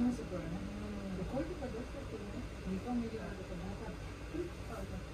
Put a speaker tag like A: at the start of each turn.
A: ますからね。でこういうとこはどうしたってね、煮込みであるとか、なん、